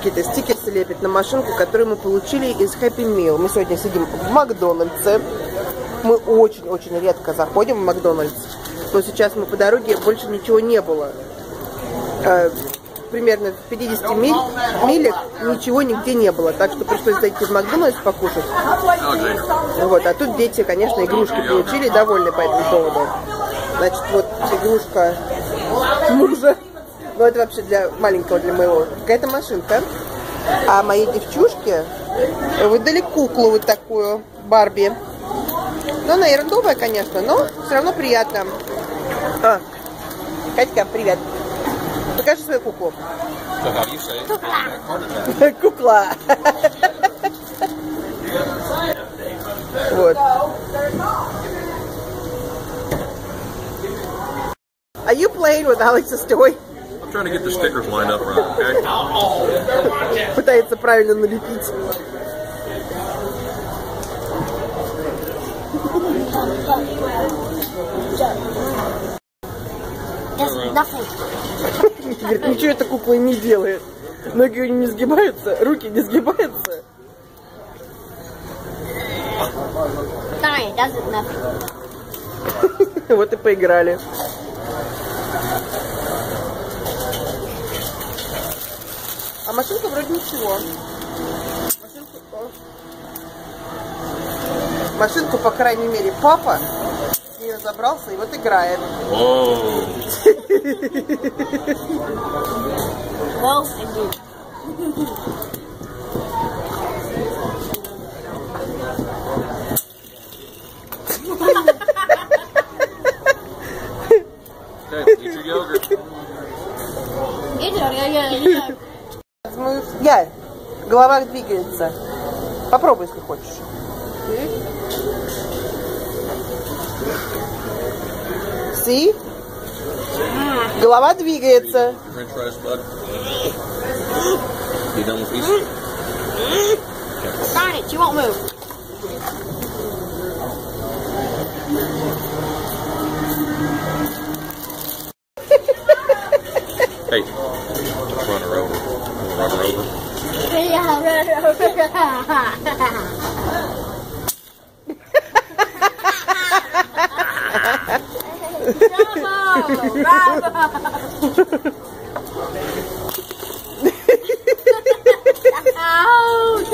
какие-то стикерсы лепит на машинку, которую мы получили из Happy Meal. Мы сегодня сидим в Макдональдсе. Мы очень-очень редко заходим в Макдональдс. Но сейчас мы по дороге, больше ничего не было. Э, примерно в 50 миль, милях ничего нигде не было. Так что пришлось зайти в Макдональдс покушать. Вот, а тут дети, конечно, игрушки получили, довольны по этому поводу. Значит, вот игрушка мужа. Ну, это вообще для маленького, для моего. Какая-то машинка. А моей девчушке выдали куклу вот такую, Барби. Ну, она ерундовая, конечно, но все равно приятно. А, Катька, привет. Покажи свою куклу. Кукла. Вот. Are you playing with Alex's toy? I'm trying to get the stickers lined up right, okay? Пытается правильно налепить. Говорит, ничего эта кукла не делает. Ноги у нее не сгибаются, руки не сгибаются. Вот и поиграли. А машинка вроде ничего. Машинку, о. Машинку, по крайней мере, папа с нее забрался и вот играет. Whoa. Well, indeed. Okay, eat your yogurt. Мы- Я, голова двигается. Попробуй, если хочешь. See? Голова двигается. French fries, bud. You over. Bravo! Bravo! Ouch!